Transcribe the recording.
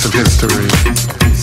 piece of history.